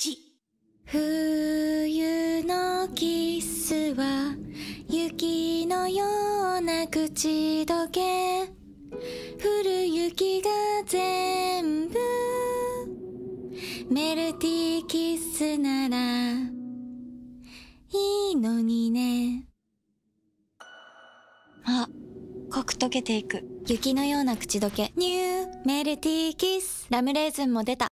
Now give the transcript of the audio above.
時冬のキスは雪のような口どけ。降る雪が全部。メルティーキスならいいのにね。あ濃く溶けていく。雪のような口どけ。ニューメルティーキス。ラムレーズンも出た。